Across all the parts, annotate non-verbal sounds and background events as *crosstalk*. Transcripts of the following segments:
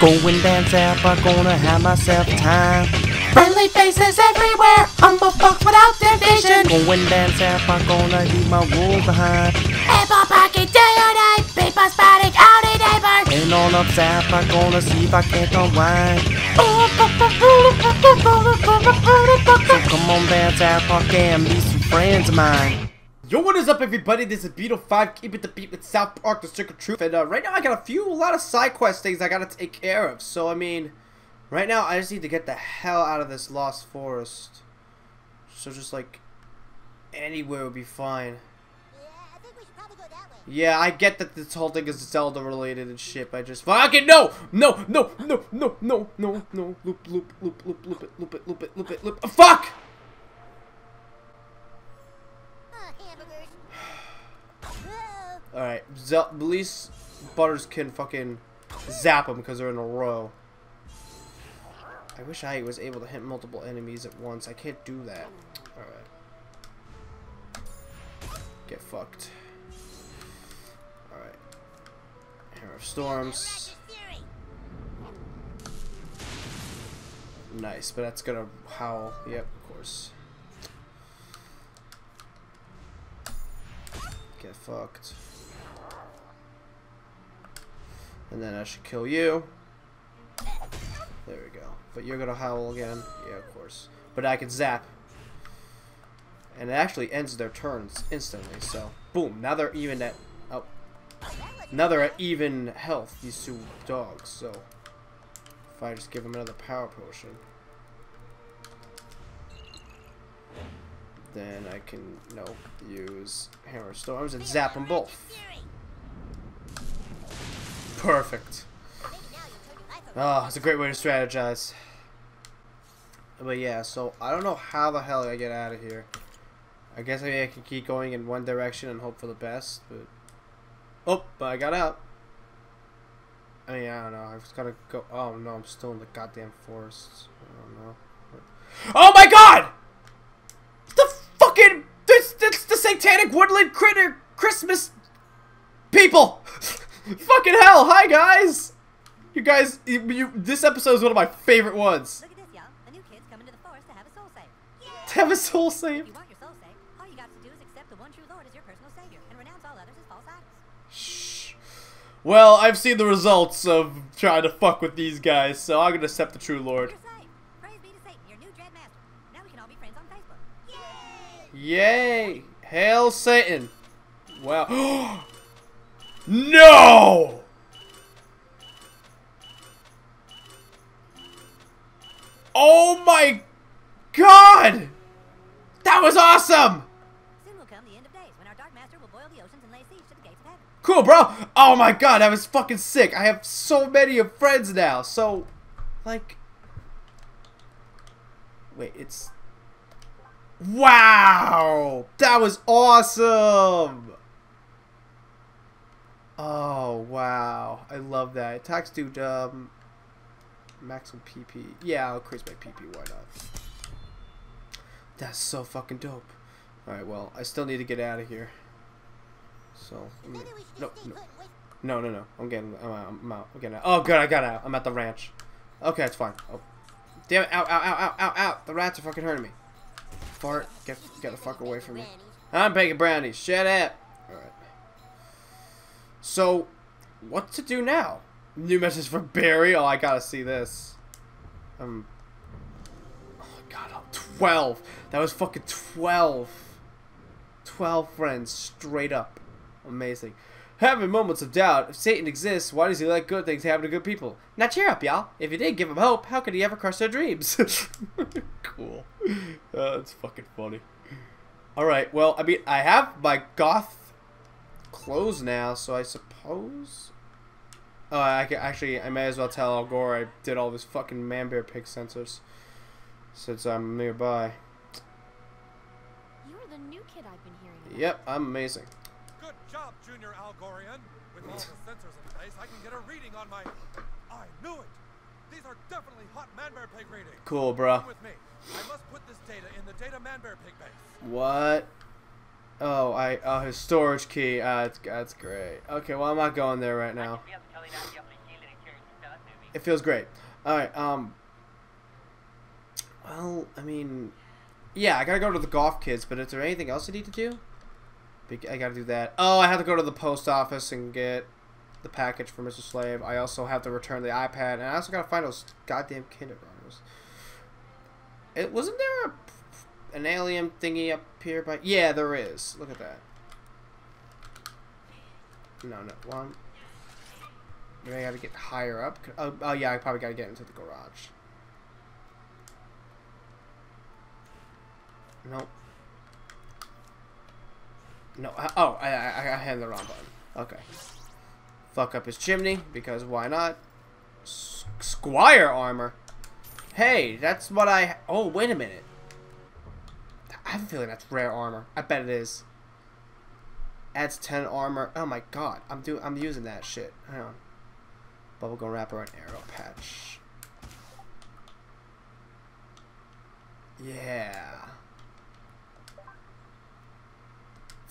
Going down south, I'm gonna have myself time. Friendly faces everywhere, I'm a fuck without temptation. Going down south, I'm gonna leave my wool behind. Apple pocket day or night, people spotting out in neighbors. And on up south, I'm gonna see if I can't unwind. So come on down South Park and be some friends of mine. Yo, what is up, everybody? This is Beatle 5, keep it the beat with South Park, the Circle Truth. And uh, right now, I got a few, a lot of side quest things I gotta take care of. So, I mean, right now, I just need to get the hell out of this Lost Forest. So, just like, anywhere would be fine. Yeah, I think we should probably go that way. Yeah, I get that this whole thing is Zelda related and shit. I just fucking no, no, no, no, no, no, no, no. Loop, loop, loop, loop, loop it, loop it, loop it, loop it, loop. Oh, fuck! Uh, hamburgers. Whoa. All right, Zel at least Butters can fucking zap them because they're in a row. I wish I was able to hit multiple enemies at once. I can't do that. All right, get fucked. All right, Hammer of Storms. Nice, but that's gonna howl. Yep, of course. Get fucked. And then I should kill you. There we go. But you're gonna howl again. Yeah, of course. But I can zap. And it actually ends their turns instantly, so boom, now they're even at oh now they're at even health, these two dogs, so if I just give them another power potion. Then I can, no, use Hammer Storms and zap them both. Perfect. Around. Oh, it's a great way to strategize. But yeah, so I don't know how the hell I get out of here. I guess I can keep going in one direction and hope for the best, but... Oh, but I got out. Oh, I mean, I don't know. I just gotta go... Oh, no, I'm still in the goddamn forest. I don't know. Oh my god! The fucking... This, this the satanic woodland critter Christmas people! Fucking hell! Hi, guys! You guys, you, you, this episode is one of my favorite ones. Look at this, y'all. A new kid's coming to the forest to have a soul save. To have a soul If you want your soul saved, all you got to do is accept the one true Lord as your personal savior and renounce all others as false idols. Shh. Well, I've seen the results of trying to fuck with these guys, so I'm gonna accept the true Lord. You're saved. Praise be to Satan, your new dread master. Now we can all be friends on Facebook. Yay! Hail Satan! Wow. *gasps* *gasps* *gasps* no! Oh my god! That was awesome! Soon will come the end of days when our dark master will boil the oceans and lay siege to the gates of heaven. Cool, bro. Oh my god, that was fucking sick. I have so many of friends now. So, like, wait, it's wow. That was awesome. Oh wow, I love that. Attacks do um maximum PP. Yeah, I'll increase my PP. Why not? That's so fucking dope. All right, well, I still need to get out of here. So, let me- Maybe we should no, no. No, no, no. I'm getting. I'm out. I'm out. I'm getting out. Oh, good. I got out. I'm at the ranch. Okay, it's fine. Oh, damn it! Ow! Ow! Ow! Ow! Ow! Ow! The rats are fucking hurting me. Fart. Get get the fuck away from me. I'm baking brownies. Shut up. All right. So, what to do now? New message for Barry. Oh, I gotta see this. Um. Oh god. 12. That was fucking twelve. Twelve friends straight up. Amazing. Having moments of doubt, if Satan exists, why does he let good things happen to good people? Now cheer up, y'all. If he did give them hope, how could he ever crush their dreams? *laughs* cool. Uh, that's fucking funny. Alright, well, I mean, I have my goth clothes now, so I suppose... Oh, I can, actually, I may as well tell Al Gore I did all this fucking man bear pig sensors. Since I'm nearby. You're the new kid I've been hearing about. Yep, I'm amazing. Good job, Junior Algorian. With all the sensors in place, I can get a reading on my. I knew it. These are definitely hot Manbear pig readings. Cool, bro. Come with me. I must put this data in the data Manbear pig base. What? Oh, I oh his storage key. Ah, that's that's great. Okay, well I'm not going there right now. It feels great. All right. Um. Well, I mean, yeah, I gotta go to the goth kids. But is there anything else I need to do? I gotta do that. Oh, I have to go to the post office and get the package for Mr. Slave. I also have to return the iPad, and I also gotta find those goddamn kindergartners. It wasn't there a, an alien thingy up here? But yeah, there is. Look at that. No, no, one. Maybe I gotta get higher up. Oh, oh yeah, I probably gotta get into the garage. Nope. No. Oh, I I, I had the wrong button. Okay. Fuck up his chimney because why not? S- Squire armor. Hey, that's what I. Oh, wait a minute. Have a feeling that's rare armor. I bet it is. Adds 10 armor. Oh my god. I'm do I'm using that shit. Hang on. Bubblegum wrapper and arrow patch. Yeah.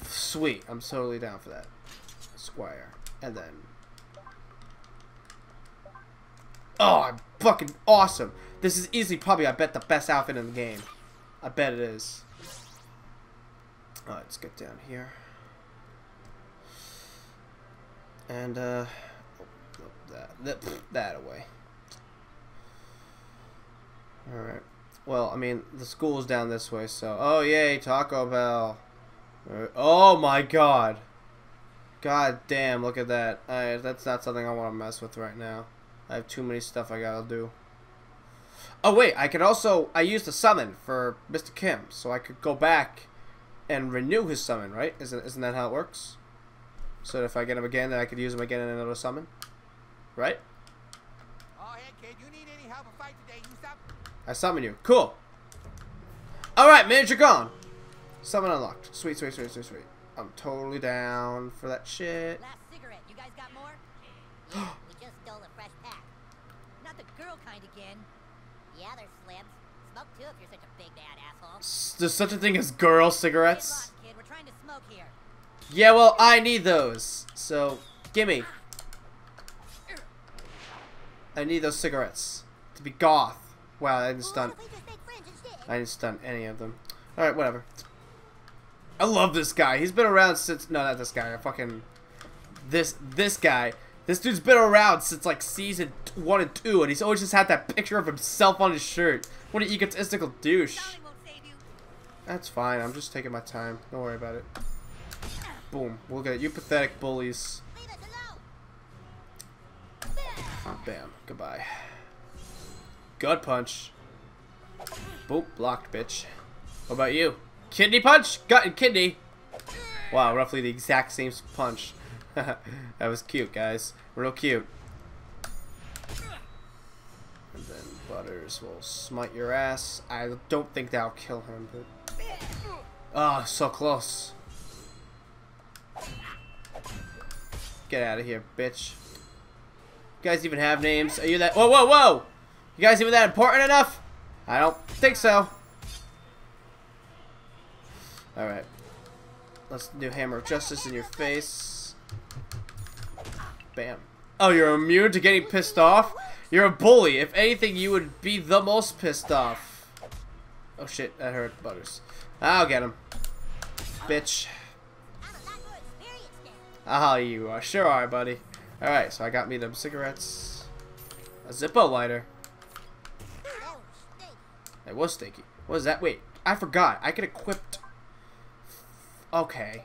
Sweet. I'm totally down for that. Squire. And then. Oh, I'm fucking awesome. This is easily probably, I bet, the best outfit in the game. I bet it is. Alright, let's get down here. And, uh, oh, that, that, that away. Alright. Well, I mean, the school's down this way, so. Oh, yay, Taco Bell. Alright. Oh my god. God damn, look at that. I, that's not something I want to mess with right now. I have too many stuff I gotta do. Oh wait, I could also I used a summon for Mr. Kim, so I could go back and renew his summon, right? Isn't isn't that how it works? So if I get him again, then I could use him again in another summon, right? Oh, hey, kid, you need any help fight today? You stop. I summon you. Cool. All right, manager gone. Summon unlocked. Sweet, sweet, sweet, sweet, sweet. I'm totally down for that shit. Last cigarette. You guys got more? *gasps* Yeah, we just stole a fresh pack. Not the girl kind again. Yeah, they're slims. Smoke too if you're such a There's such a thing as girl cigarettes. lost, kid. We're trying to smoke here. Yeah, well, I need those. So, gimme. I need those cigarettes to be goth. Wow, I didn't stun. What if we just make friends instead? I didn't stun any of them. All right, whatever. I love this guy. He's been around since no, not this guy. I fucking this this guy. This dude's been around since like season one and two, and he's always just had that picture of himself on his shirt. What an egotistical douche. Darling won't save you. That's fine. I'm just taking my time. Don't worry about it. Boom. We'll get it. You pathetic bullies. Alone. Bam. Goodbye. Gut punch. Boop. Blocked, bitch. What about you? Kidney punch? Gut and kidney. Wow, roughly the exact same punch. *laughs* that was cute, guys. Real cute. And then Butters will smite your ass. I don't think that'll kill him, but... Oh, so close. Get out of here, bitch. You guys even have names? Are you that? Whoa, whoa, whoa! You guys even that important enough? I don't think so. Alright. Let's do Hammer of Justice in your face. Bam. Oh, you're immune to getting pissed off? You're a bully. If anything, you would be the most pissed off. Oh shit, that hurt Butters. I'll get him. Bitch. Ah, you are. Sure are, buddy. Alright, so I got me them cigarettes. A Zippo lighter. Oh. It was stinky. What is that? Wait, I forgot. I could equip. Okay.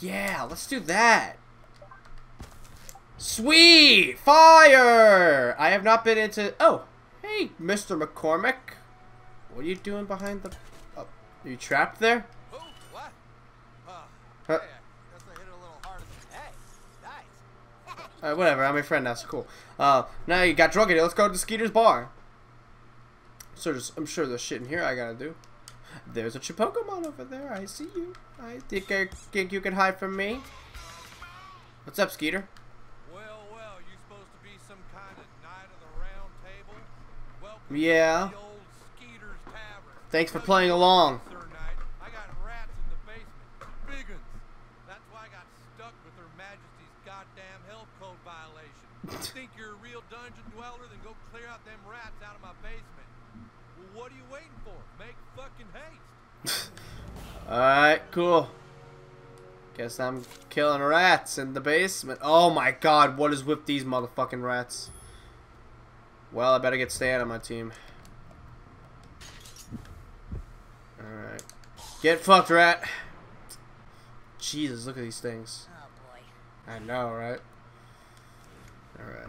Yeah, let's do that. Sweet! Fire! I have not been into... Oh, hey, Mr. McCormick. What are you doing behind the... Oh, are you trapped there? Who? What? Uh, Huh. hey, I guess I hit it a little harder than. Hey, nice. Whatever, I'm your friend now, so cool. Uh, now you got drunk here. Let's go to Skeeter's bar. So I'm sure there's shit in here I gotta do. There's a Chinpokomon over there. I see you. I think I think you can hide from me. What's up, Skeeter? Well, well, you supposed to be some kind of knight of the round table? Welcome Yeah. to the old Skeeter's Tavern. Thanks for playing along. Sir Knight, I got rats in the basement. Big uns. That's why I got stuck with Her Majesty's goddamn health code violation. *laughs* You think you're a real dungeon dweller? Then go clear out them rats out of my basement. Well, what are you waiting for? Make fucking haste. *laughs* Alright, cool. Guess I'm killing rats in the basement. Oh my god, what is with these motherfucking rats? Well, I better get Stan on my team. Alright. Get fucked, rat. Jesus, look at these things. Oh boy. I know, right? Alright.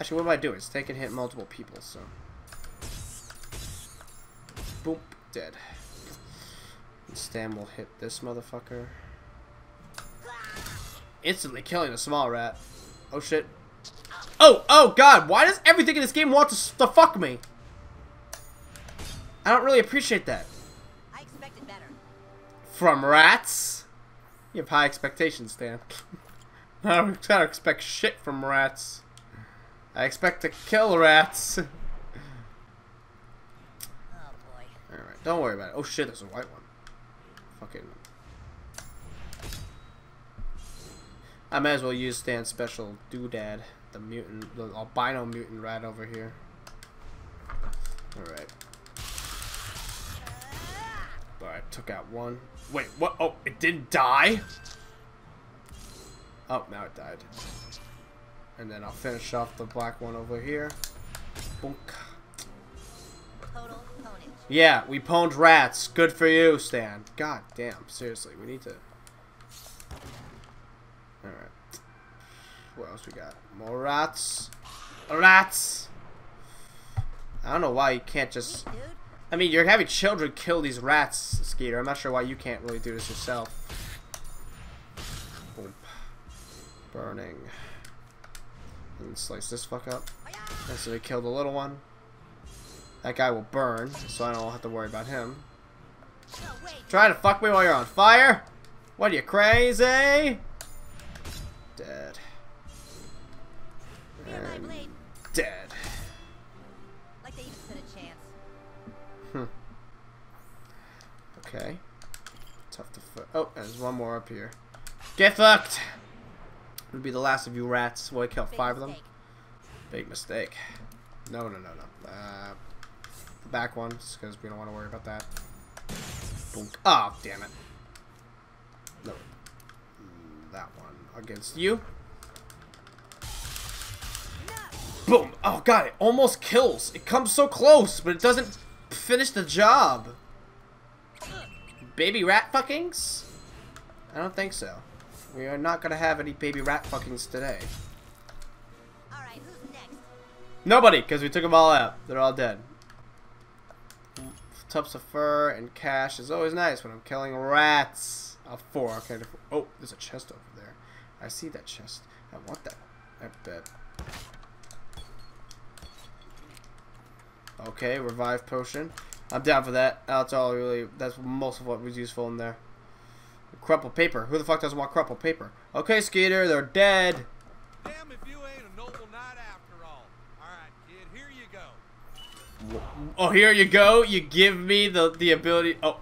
Actually, what am I doing? It's taking hit multiple people, so. Boop. Dead. Stan will hit this motherfucker. Instantly killing a small rat. Oh shit. Oh, oh god, why does everything in this game want to, to fuck me? I don't really appreciate that. I expected better. From rats? You have high expectations, Stan. *laughs* I don't, I don't expect shit from rats. I expect to kill rats. *laughs* Oh boy. Alright, don't worry about it. Oh shit, there's a white one. Fucking. I might as well use Stan's special doodad, the mutant, the albino mutant rat over here. Alright. Alright, took out one. Wait, what? Oh, it didn't die? Oh, now it died. And then I'll finish off the black one over here. Yeah, we pwned rats. Good for you, Stan. God damn, seriously, we need to. Alright. What else we got? More rats. Rats! I don't know why you can't just. I mean, you're having children kill these rats, Skeeter. I'm not sure why you can't really do this yourself. Boom. Burning. And slice this fuck up. And so they kill the little one. That guy will burn, so I don't have to worry about him. Trying to fuck me while you're on fire? What are you crazy? Dead. And Okay. Tough to fuck. Oh, there's one more up here. Get fucked! it would be the last of you rats. Will I kill Big five of them? Big mistake. No, no, no, no. Uh, the back ones, because we don't want to worry about that. Boom. Oh, damn it. No. Mm, That one against you. Boom. Oh, God. It almost kills. It comes so close, but it doesn't finish the job. Baby rat fuckings? I don't think so. We are not going to have any baby rat fuckings today. Next? Nobody, because we took them all out. They're all dead. Tufts of fur and cash is always nice when I'm killing rats. Oh, four. Okay. Oh, there's a chest over there. I see that chest. I want that. I bet. Okay, revive potion. I'm down for that. That's all really. That's most of what was useful in there. Crumpled paper. Who the fuck doesn't want crumpled paper? Okay, Skeeter, they're dead. Damn if you ain't a noble knight after all. Alright, kid, here you go. Oh, here you go. You give me the the ability. Oh,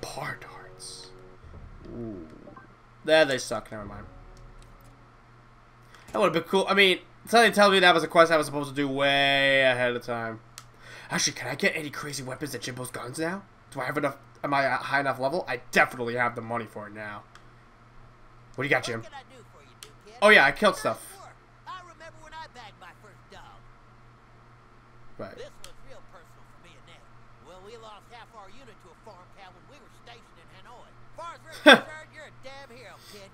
bar darts. Ooh, there they suck. Never mind. That would have been cool. I mean, something tells me that was a quest I was supposed to do way ahead of time. Actually, can I get any crazy weapons at Jimbo's guns now? Do I have enough? Am I at high enough level? I definitely have the money for it now. What do you got, Jim? What can I do for you. Oh yeah, I killed stuff. I remember when I bagged my first dog. Right. This was real personal for me and Ned. Well, we lost half our unit to a farm cow when we were stationed in Hanoi. Far as we're *laughs* concerned, you're a damn hero, kid.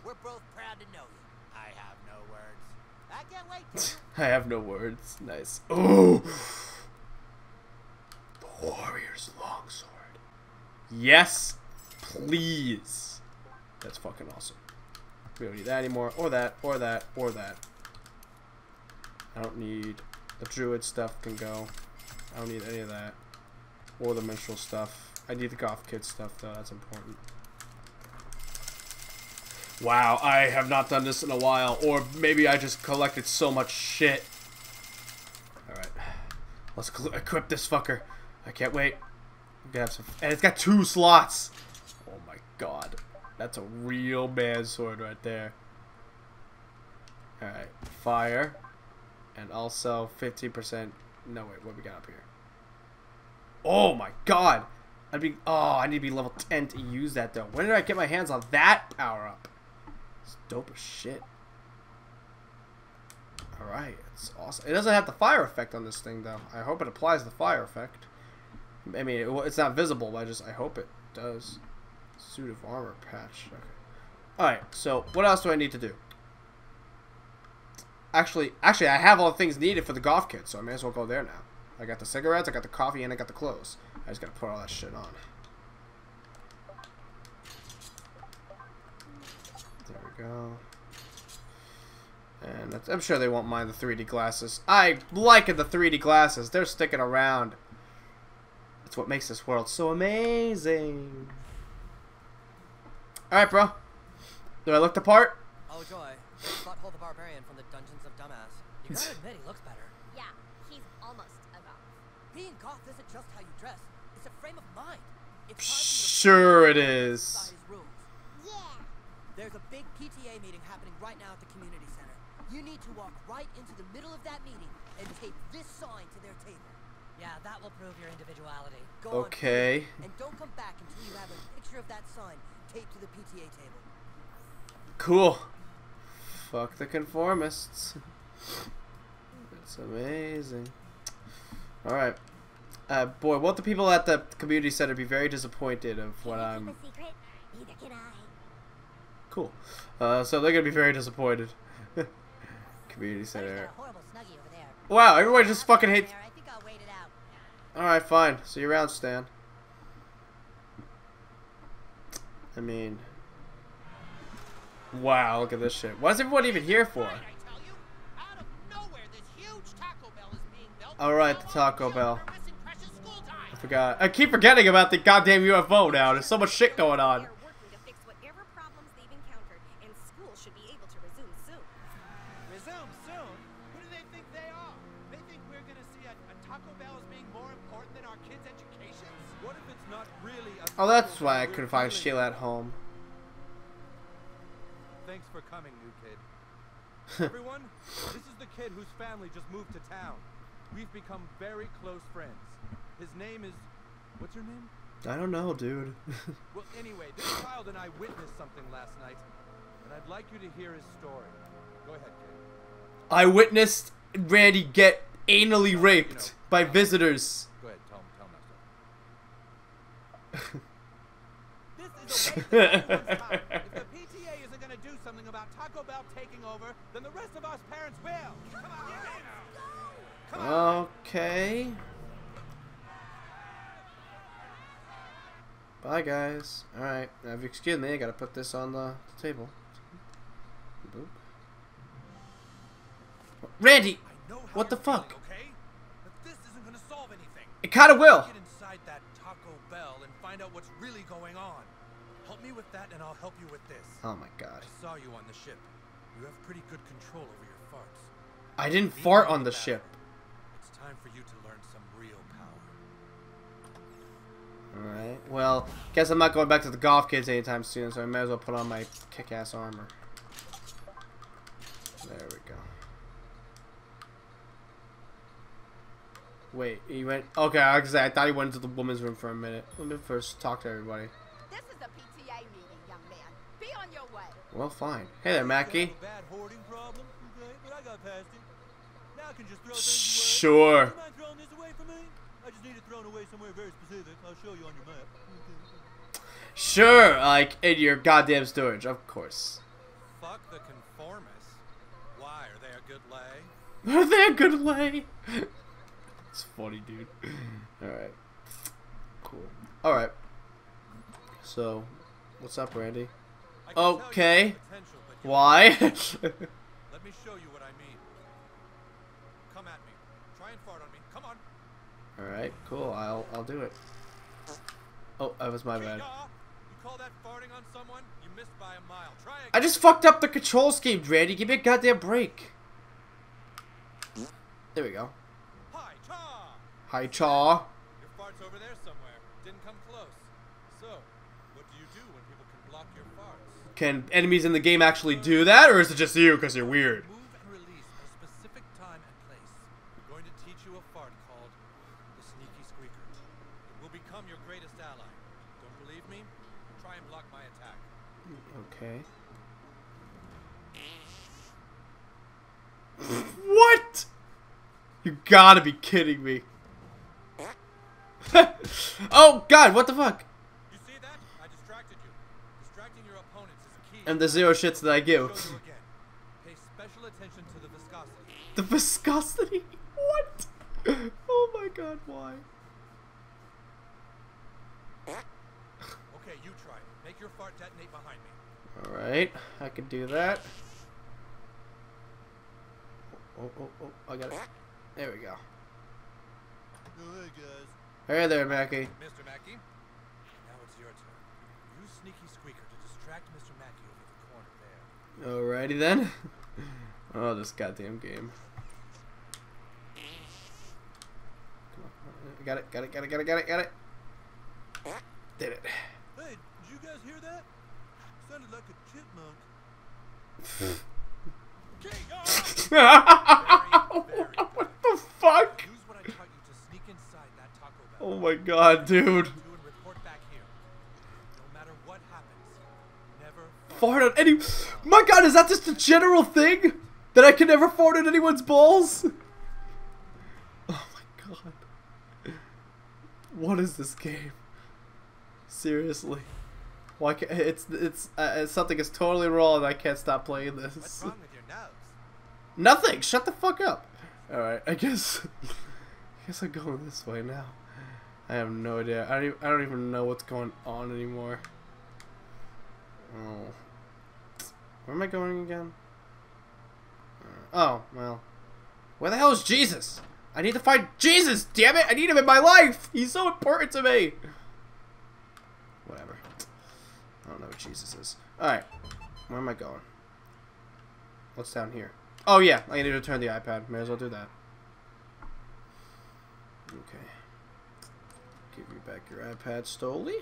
We're both proud to know you. I have no words. I can't wait *laughs* to. I have no words. Nice. Oh, warrior's longsword. Yes, please. That's fucking awesome. We don't need that anymore, or that, or that, or that. I don't need the druid stuff. Can go. I don't need any of that, or the minstrel stuff. I need the goth kid stuff though. That's important. Wow, I have not done this in a while, or maybe I just collected so much shit. Alright, let's equip this fucker. I can't wait. We gotta have some, and it's got two slots. Oh my god. That's a real man sword right there. Alright, fire. And also 15%. No, wait, what we got up here? Oh my god! I'd be. Oh, I need to be level 10 to use that though. When did I get my hands on that power up? It's dope as shit. Alright, it's awesome. It doesn't have the fire effect on this thing though. I hope it applies the fire effect. I mean, it, it's not visible, but I just I hope it does. Suit of armor patch. Okay. Alright, so what else do I need to do? Actually, actually, I have all the things needed for the goth kit, so I may as well go there now. I got the cigarettes, I got the coffee, and I got the clothes. I just gotta put all that shit on. There we go. And I'm sure they won't mind the 3D glasses. I like the 3D glasses. They're sticking around. That's what makes this world so amazing. Alright, bro. Do I look the part? Oh joy, Butthole the Barbarian from the Dungeons of Dumbass. You gotta admit he looks better. Yeah, he's almost a goth. Being goth isn't just how you dress, it's a frame of mind. It's time for you Sure it is. rules. Yeah. There's a big PTA meeting happening right now at the community center. You need to walk right into the middle of that meeting and tape this sign to their table. Yeah, that will prove your individuality. Go Okay. do it, and don't come back until you have a picture of that sign taped to the PTA table. Cool. Fuck the conformists. That's amazing. Alright. Uh, boy, won't the people at the community center be very disappointed of what Can I'm... keep a secret? Neither can I. Cool. Uh, so they're gonna be very disappointed. *laughs* community center. got a horrible snuggie over there. Wow, everyone just fucking hates... Alright, fine. See you around, Stan. I mean... Wow, look at this shit. What is everyone even here for? Right, I tell you. Out of nowhere, this huge Taco Bell is being built. Alright, the Taco Bell. are missing precious school time. I forgot. I keep forgetting about the goddamn UFO now. There's so much shit going on. Oh, that's why I couldn't find Sheila at home. Thanks for coming, new kid. *laughs* Everyone, this is the kid whose family just moved to town. We've become very close friends. His name is. What's your name? I don't know, dude. *laughs* Well, anyway, this child and I witnessed something last night, and I'd like you to hear his story. Go ahead, kid. I witnessed Randy get anally raped by visitors. Go ahead, tell him, tell him *laughs* that story. this is a waste of everyone's time. If the PTA isn't going to do something about Taco Bell taking over, then the rest of us parents will. Come on, Come on. Okay. Bye, guys. Alright. Now, if you excuse me, I gotta put this on the table. Boop. Randy! What the you're feeling, fuck? okay? But this isn't going to solve anything. It kinda will! Get inside that Taco Bell and find out what's really going on. Help me with that, and I'll help you with this. Oh my god. I saw you on the ship. You have pretty good control over your farts. I didn't Meet fart on the battle. ship. It's time for you to learn some real power. Alright. Well, guess I'm not going back to the goth kids anytime soon, so I might as well put on my kick ass armor. There we go. Wait, he went. Okay, I, was gonna say, I thought he went into the woman's room for a minute. Let me first talk to everybody. Well, fine. Hey there, Mackey. Got a bad hoarding problem, okay? But I got past it. Now I can just throw things Sure. away. You mind throwing this away for me? I just need it thrown away somewhere very specific. I'll show you on your map. Sure, like in your goddamn storage, of course. Fuck the conformists. Why? Are they a good lay? *laughs* Are they a good lay? it's funny, dude. Alright. Cool. Alright. So, what's up, Randy? Okay. have potential, but you- Why? *laughs* Let me show you what I mean. Come at me. Try and fart on me. Come on. Alright, cool. I'll I'll do it. Oh, that was my bad. You call that farting on someone? You missed by a mile. Try again. I just fucked up the control scheme, Randy. Give me a goddamn break. There we go. Hi, cha. Hi, Chaw. Your fart's over there somewhere. Didn't come close. So, What do you do when people can block your farts? Can enemies in the game actually do that, or is it just you because you're weird? Move and release at a specific time and place. I'm going to teach you a fart called the Sneaky Squeaker. It will become your greatest ally. Don't believe me? Try and block my attack. Okay. *laughs* what? You gotta be kidding me. *laughs* oh god, what the fuck? You see that? I distracted you. Distracting your opponents is key. And the zero shits that I give. Pay special attention to the viscosity. The viscosity? *laughs* What? Oh my god, why? Okay, you try. Make your fart detonate behind me. Alright, I can do that. Oh, oh, oh, oh, I got it. There we go. Oh, hey guys. Hey there, Mackey. Mr. Mackey, now it's your turn. Use Sneaky Squeaker to distract Mr. Mackey over the corner there. Alrighty then. *laughs* Oh, this goddamn game. Come on, come on. Got it, got it, got it, got it, got it, got it. Did it. Hey, did you guys hear that? Sounded like a chipmunk. *laughs* what the fuck? Use what I taught you to sneak inside that Taco Bell. Oh my god, dude. Fart on any. My god, is that just a general thing? That I can never fart on anyone's balls? *laughs* Oh my god. What is this game? Seriously. Why can't, it's it's uh, something is totally wrong. I can't stop playing this. What's wrong with your nose? Nothing. Shut the fuck up. All right. I guess. I *laughs* guess I'm going this way now. I have no idea. I don't. Even, I don't even know what's going on anymore. Oh. Where am I going again? Uh, Oh well. Where the hell is Jesus? I need to find Jesus. Damn it! I need him in my life. He's so important to me. Whatever. I don't know what Jesus is. All right. Where am I going? What's down here? Oh yeah, I need to return the iPad. May as well do that. Okay. Give you back your iPad slowly.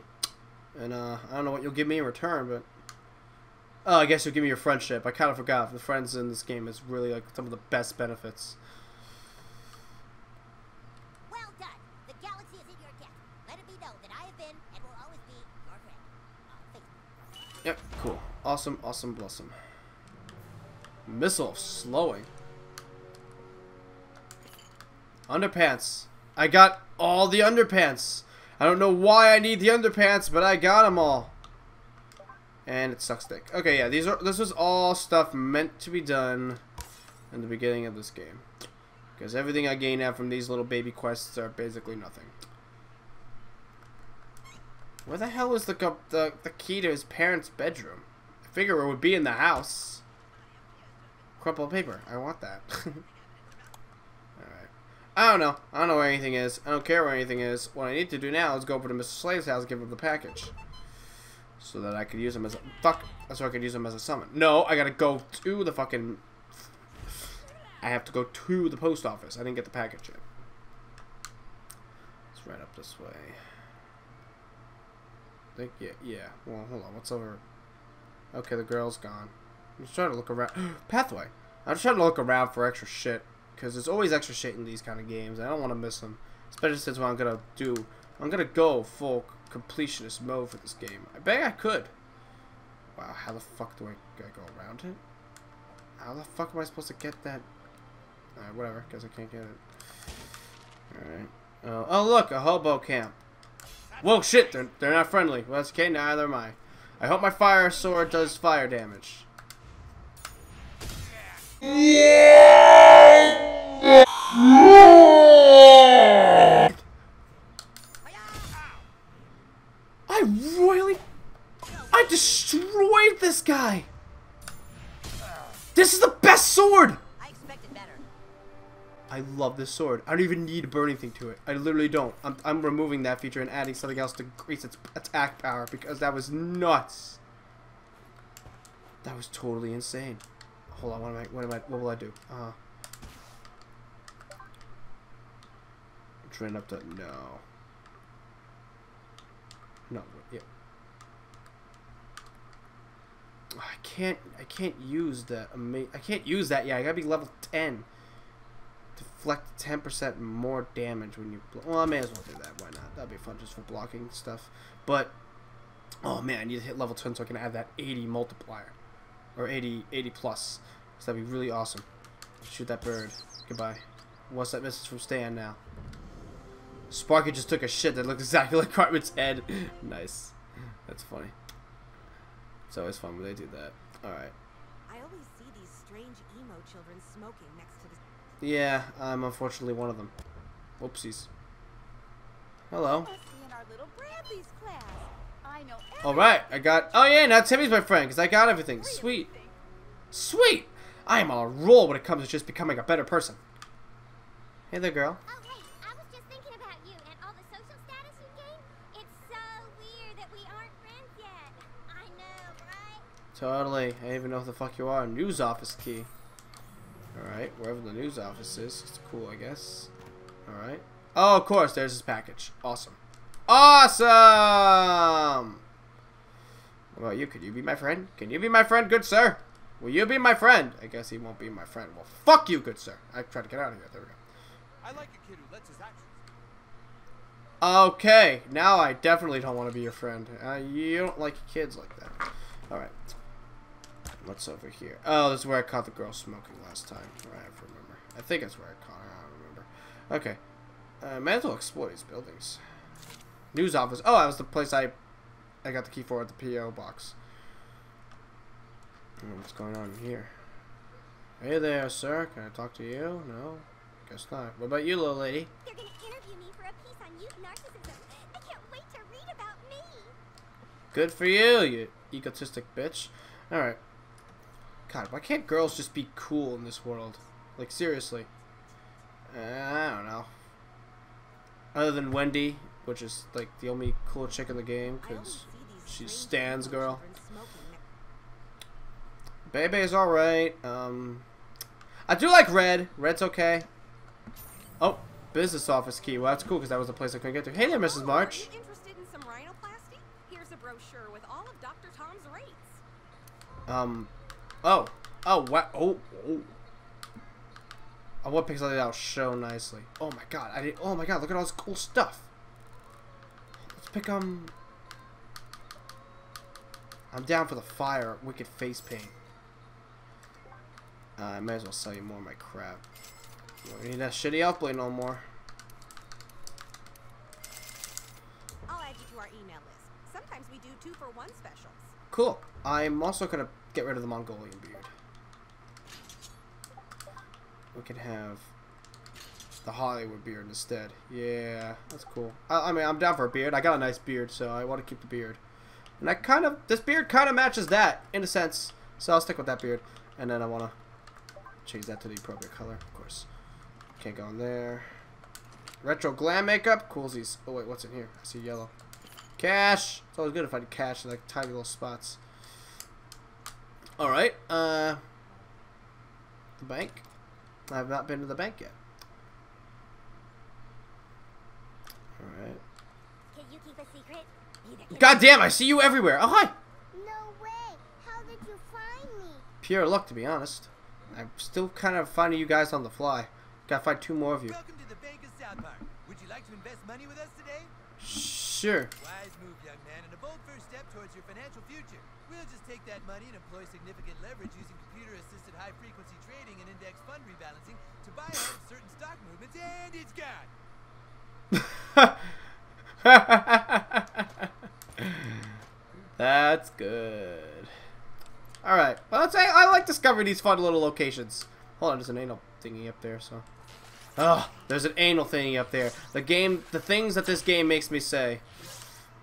And uh, I don't know what you'll give me in return, but oh, I guess you'll give me your friendship. I kind of forgot. The friends in this game is really like some of the best benefits. Well done. The galaxy is in your debt. Let it be known that I have been and will always be your friend. Uh, Yep, cool. Awesome, awesome, blossom. Missile slowing. Underpants. I got all the underpants. I don't know why I need the underpants, but I got them all. And it sucks dick. Okay, yeah, these are this was all stuff meant to be done in the beginning of this game. Because everything I gain out from these little baby quests are basically nothing. Where the hell is the the the key to his parents' bedroom? I figure it would be in the house. Crumpled paper. I want that. *laughs* Alright. I don't know. I don't know where anything is. I don't care where anything is. What I need to do now is go over to Mr. Slave's house and give him the package. So that I could use him as a... Fuck. So I could use him as a summon. No, I gotta go to the fucking... I have to go to the post office. I didn't get the package yet. It's right up this way. I think, yeah, yeah. Well, hold on. What's over... Okay, the girl's gone. I'm just trying to look around. *gasps* Pathway. I'm just trying to look around for extra shit. Because there's always extra shit in these kind of games. I don't want to miss them. Especially since what I'm to do. I'm to go full completionist mode for this game. I bet I could. Wow, how the fuck do I, gotta go around it? How the fuck am I supposed to get that? Alright, whatever. Guess I can't get it. Alright. Oh, oh, look, a hobo camp. Whoa, shit, they're, they're not friendly. Well, that's okay, neither am I. I hope my fire sword does fire damage. I I destroyed this guy! This is the best sword! I expected better. I love this sword. I don't even need to burn anything to it. I literally don't. I'm, I'm removing that feature and adding something else to increase its attack power because that was nuts. That was totally insane. Hold on, what am I, what am I, what will I do? Uh, train up to, no. No, yeah. I can't. I can't use. Ama- I can't use that. Yeah, I gotta be level ten. Deflect ten percent more damage when you. Well, I may as well do that. Why not? That'd be fun just for blocking stuff. But oh man, I need to hit level ten so I can add that eighty multiplier, or 80, 80 plus. So that'd be really awesome. Shoot that bird. Goodbye. What's that message from Stan now? Sparky just took a shit that looked exactly *laughs* like Cartman's head. *laughs* nice. That's funny. It's always fun when they do that. Alright. I always see these strange emo children smoking next to the Yeah, I'm unfortunately one of them. Whoopsies. Hello. Must be in our little Bradley's class. I know Alright, I got... Oh yeah, now Timmy's my friend, because I got everything. Sweet. Sweet! I am on a roll when it comes to just becoming a better person. Hey there, girl. Oh, Totally. I don't even know who the fuck you are. News office key. Alright, wherever the news office is. It's cool, I guess. Alright. Oh, of course, there's his package. Awesome. Awesome! What about you? Could you be my friend? Can you be my friend, good sir? Will you be my friend? I guess he won't be my friend. Well, fuck you, good sir. I tried to get out of here. There we go. I like a kid who lets his actions. Okay, now I definitely don't want to be your friend. Uh, you don't like kids like that. Alright. What's over here? Oh, this is where I caught the girl smoking last time. Right, I remember. I think that's where I caught her. I don't remember. Okay. Uh, might as well explore these buildings. News office. Oh, that was the place I I got the key for at the P.O. box. I don't know what's going on here? Hey there, sir. Can I talk to you? No? Guess not. What about you, little lady? *laughs* They're gonna interview me for a piece on youth narcissism. I can't wait to read about me. Good for you, you egotistic bitch. Alright. God, why can't girls just be cool in this world? Like, seriously. Uh, I don't know. Other than Wendy, which is, like, the only cool chick in the game, because she's Stan's girl. children smoking next- Bebe's alright. Um, I do like Red. Red's okay. Oh, business office key. Well, that's cool, because that was the place I couldn't get to. Hey there, Mrs. Oh, Marsh. Are you interested in some rhinoplasty? Here's a brochure with all of Dr. Tom's rates. Um, oh, oh, what? Oh, oh. I want pixel that out show nicely. Oh my god, I did. Oh my god, look at all this cool stuff. Let's pick um. I'm down for the fire, wicked face paint. Uh, I might as well sell you more of my crap. Don't need that shitty outplay no more. I'll add you to our email list. Sometimes we do two for one specials. Cool. I'm also gonna get rid of the Mongolian beard. We can have the Hollywood beard instead. Yeah, that's cool. I, I mean, I'm down for a beard. I got a nice beard, so I want to keep the beard. And I kind of, this beard kind of matches that, in a sense. So I'll stick with that beard. And then I want to change that to the appropriate color, of course. Can't go in there. Retro glam makeup. Coolsies. Oh, wait, what's in here? I see yellow. Cash. It's always good to find cash in like tiny little spots. All right. Uh, the bank. I have not been to the bank yet. All right. Can you keep a secret? God damn! I see you everywhere. Oh hi. No way. How did you find me? Pure luck, to be honest. I'm still kind of finding you guys on the fly. Gotta find two more of you. Welcome to the Bank of South Park. Would you like to invest money with us today? Sure. Wise move, young man, and a bold first step towards your financial future. We'll just take that money and employ significant leverage using computer-assisted high-frequency trading and index fund rebalancing to buy out certain stock movements, and it's gone. *laughs* That's good. Alright. Well, that's, I, I like discovering these fun little locations. Hold on, there's an anal thingy up there, so. Oh, there's an anal thingy up there. The game, the things that this game makes me say.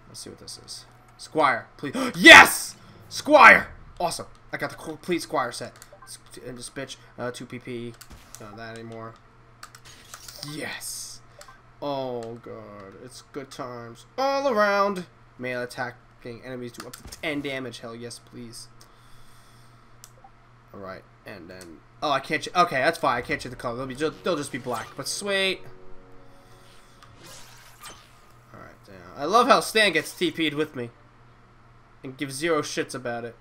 Let's see what this is. Squire, please. *gasps* yes! Squire! Awesome. I got the complete Squire set. And this bitch, uh, 2PP. Not that anymore. Yes! Oh god, it's good times all around. Melee attacking enemies do up to 10 damage. Hell yes, please. Alright, and then... Oh, I can't... Okay, that's fine. I can't change the color. They'll, be ju they'll just be black. But sweet. Alright, damn. I love how Stan gets TP'd with me. And gives zero shits about it.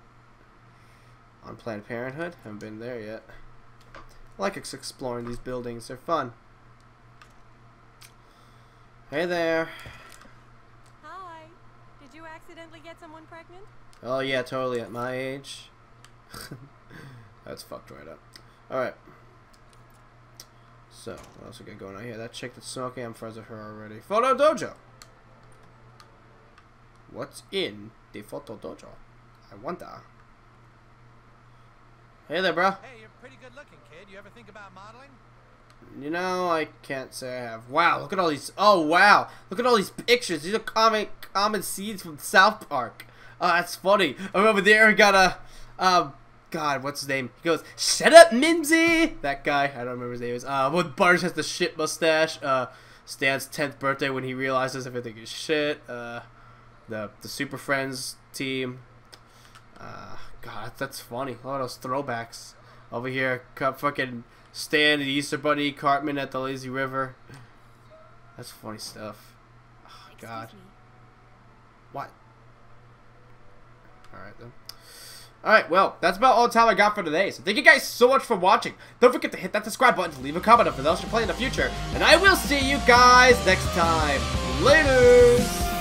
on Planned Parenthood. Haven't been there yet. I like exploring these buildings. They're fun. Hey there. Hi. Did you accidentally get someone pregnant? Oh yeah, totally. At my age, *laughs* that's fucked right up. All right. So what else we got going on here? That chick that's smoking. I'm friends with her already. Photo dojo. What's in the photo dojo? I wonder. Hey there, bro. Hey, you're pretty good looking, kid. You ever think about modeling? You know, I can't say I have. Wow, look at all these. Oh, wow. Look at all these pictures. These are common, common seeds from South Park. Oh, that's funny. I remember there we got a. Um, God, what's his name? He goes, Shut up, Mimsy! That guy. I don't remember his name. Is. Uh, when Barge has the shit mustache. Uh, Stan's 10th birthday when he realizes everything is shit. Uh, the, the Super Friends team. Uh, God, that's funny. A lot of those throwbacks. Over here, cut fucking Stan the Easter Bunny, Cartman at the Lazy River. That's funny stuff. Oh, God. What? Alright then. Alright, well, that's about all the time I got for today. So thank you guys so much for watching. Don't forget to hit that subscribe button to leave a comment if else you're playing in the future. And I will see you guys next time. Laters!